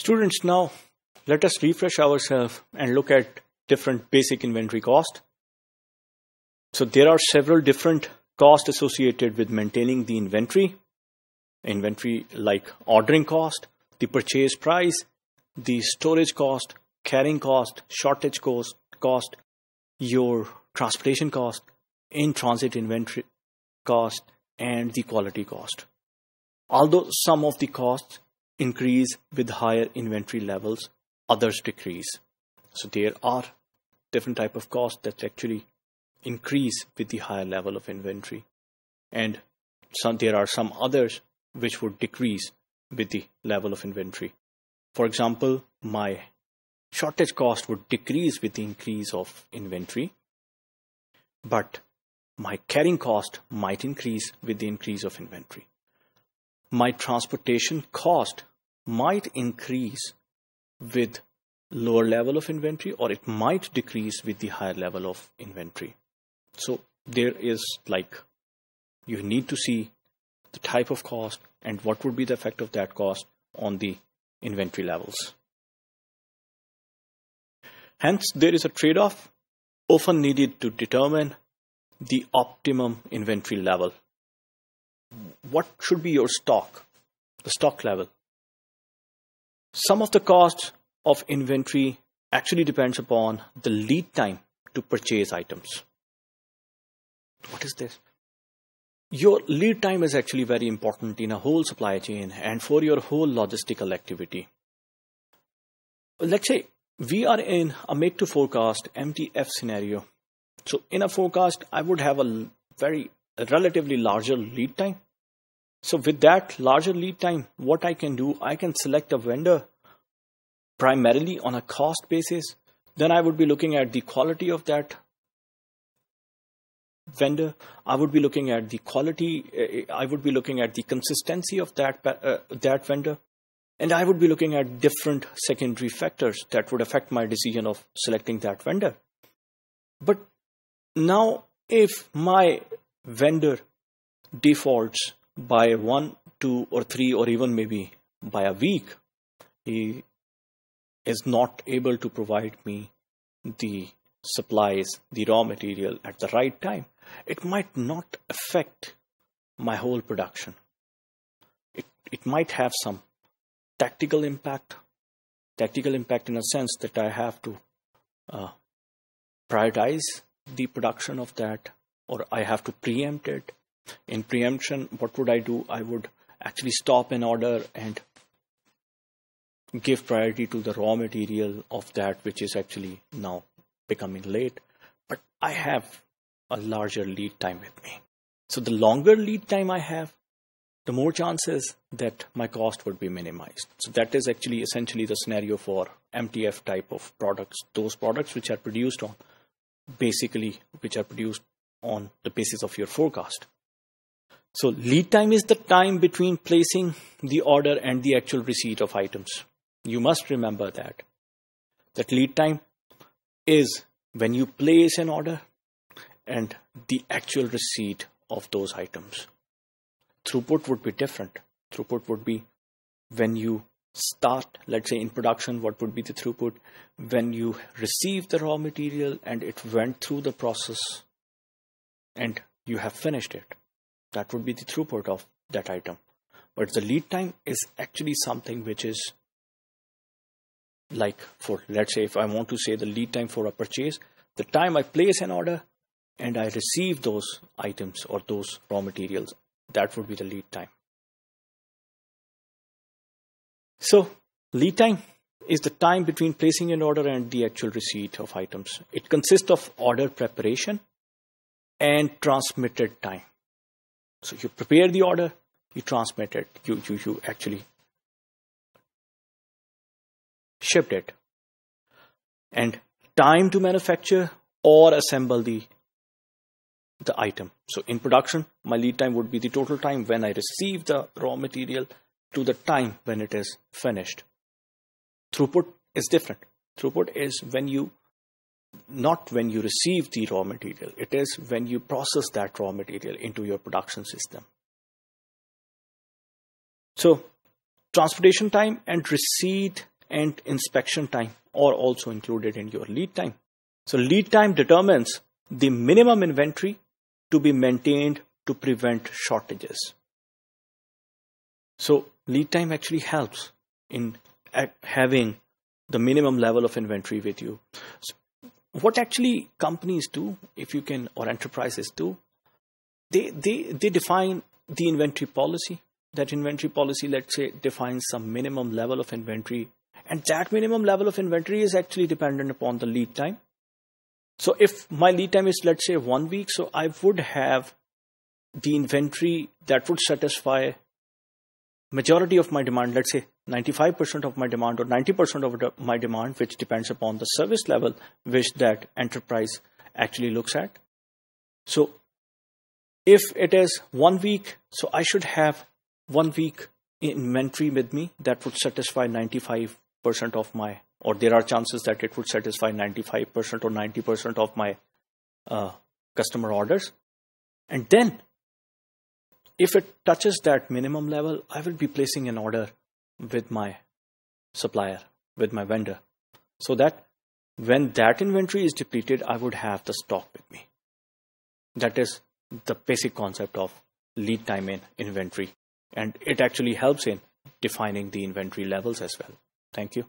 Students, now let us refresh ourselves and look at different basic inventory cost. So there are several different costs associated with maintaining the inventory. Inventory like ordering cost, the purchase price, the storage cost, carrying cost, shortage cost, cost, your transportation cost, in transit inventory cost, and the quality cost. Although some of the costs increase with higher inventory levels, others decrease. So there are different type of costs that actually increase with the higher level of inventory. And some, there are some others which would decrease with the level of inventory. For example, my shortage cost would decrease with the increase of inventory, but my carrying cost might increase with the increase of inventory. My transportation cost might increase with lower level of inventory or it might decrease with the higher level of inventory. So there is like you need to see the type of cost and what would be the effect of that cost on the inventory levels. Hence, there is a trade-off often needed to determine the optimum inventory level. What should be your stock, the stock level? Some of the cost of inventory actually depends upon the lead time to purchase items. What is this? Your lead time is actually very important in a whole supply chain and for your whole logistical activity. Let's say we are in a make to forecast MTF scenario. So in a forecast, I would have a very relatively larger lead time. So with that larger lead time, what I can do, I can select a vendor primarily on a cost basis. Then I would be looking at the quality of that vendor. I would be looking at the quality. I would be looking at the consistency of that uh, that vendor and I would be looking at different secondary factors that would affect my decision of selecting that vendor. But now, if my vendor defaults by one, two, or three, or even maybe by a week, he is not able to provide me the supplies, the raw material at the right time, it might not affect my whole production. It, it might have some tactical impact. Tactical impact in a sense that I have to uh, prioritize the production of that or I have to preempt it. In preemption, what would I do? I would actually stop an order and give priority to the raw material of that which is actually now becoming late. But I have a larger lead time with me. So the longer lead time I have, the more chances that my cost would be minimized. So that is actually essentially the scenario for MTF type of products, those products which are produced on basically which are produced on the basis of your forecast. So lead time is the time between placing the order and the actual receipt of items. You must remember that. That lead time is when you place an order and the actual receipt of those items throughput would be different. Throughput would be when you start, let's say in production, what would be the throughput? When you receive the raw material and it went through the process and you have finished it. That would be the throughput of that item. But the lead time is actually something which is like for, let's say, if I want to say the lead time for a purchase, the time I place an order and I receive those items or those raw materials that would be the lead time. So lead time is the time between placing an order and the actual receipt of items. It consists of order preparation and transmitted time. So you prepare the order, you transmit it, you, you, you actually shipped it. And time to manufacture or assemble the the item. So in production, my lead time would be the total time when I receive the raw material to the time when it is finished. Throughput is different. Throughput is when you, not when you receive the raw material, it is when you process that raw material into your production system. So transportation time and receipt and inspection time are also included in your lead time. So lead time determines the minimum inventory to be maintained to prevent shortages. So lead time actually helps in having the minimum level of inventory with you. What actually companies do, if you can, or enterprises do, they, they, they define the inventory policy. That inventory policy, let's say, defines some minimum level of inventory. And that minimum level of inventory is actually dependent upon the lead time. So if my lead time is, let's say, one week, so I would have the inventory that would satisfy majority of my demand, let's say 95% of my demand or 90% of my demand, which depends upon the service level which that enterprise actually looks at. So if it is one week, so I should have one week inventory with me that would satisfy 95% of my, or there are chances that it would satisfy 95% or 90% of my uh, customer orders. And then if it touches that minimum level, I will be placing an order with my supplier, with my vendor, so that when that inventory is depleted, I would have the stock with me. That is the basic concept of lead time in inventory. And it actually helps in defining the inventory levels as well. Thank you.